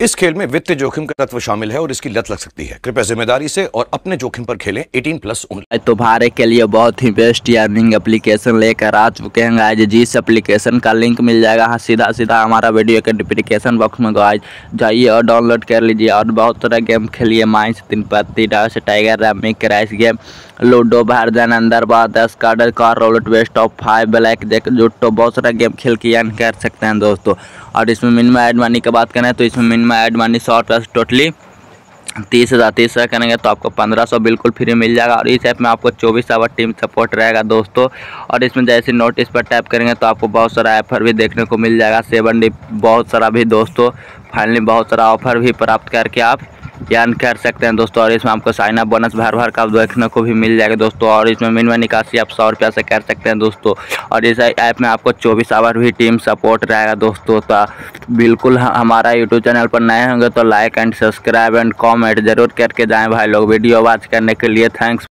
इस खेल में वित्तीय जोखिम का तत्व शामिल है और इसकी लत लग सकती है। कृपया ज़िम्मेदारी से और अपने जोखिम पर खेलें। 18 प्लस ओनली तुम्हारे के लिए बहुत ही बेस्ट अर्निंग एप्लीकेशन लेकर आ चुके हैं आज जिस एप्लीकेशन का लिंक मिल जाएगा हाँ सीधा सीधा हमारा वीडियो के डिप्लीकेशन बॉक्स में आज जाइए और डाउनलोड कर लीजिए। और बहुत तरह गेम खेलिए। माइंस तीन पत्ती डास टाइगर रैमिक क्रैश गेम लूडो भारजन अंदर बाद स्काडर car roulette best of five, black, देख जुट्टो बहुत सारा गेम खेल के अर्न कर सकते हैं दोस्तों। और इसमें मिनिमम एड मनी की बात करें तो इसमें मिनिमम एड मनी सौ टोटली तीस हज़ार तीस हज़ार करेंगे तो आपको पंद्रह सौ बिल्कुल फ्री मिल जाएगा। और इस ऐप में आपको चौबीस आवर टीम सपोर्ट रहेगा दोस्तों। और इसमें जैसे नोटिस पर टैप करेंगे तो आपको बहुत सारा ऑफ़र भी देखने को मिल जाएगा। सेवन डी बहुत सारा भी दोस्तों फाइनली बहुत सारा ऑफ़र भी प्राप्त करके आप यान कर सकते हैं दोस्तों, और इसमें आपको साइन अप बोनस भर भर का देखने को भी मिल जाएगा दोस्तों, और इसमें मिनिमम निकासी आप सौ रुपया से कर सकते हैं दोस्तों, और इस ऐप में आपको चौबीस आवर भी टीम सपोर्ट रहेगा दोस्तों तो बिल्कुल हमारा यूट्यूब चैनल पर नए होंगे तो like and subscribe and comment ज़रूर करके जाएँ भाई लोग वीडियो वॉच करने के लिए थैंक्स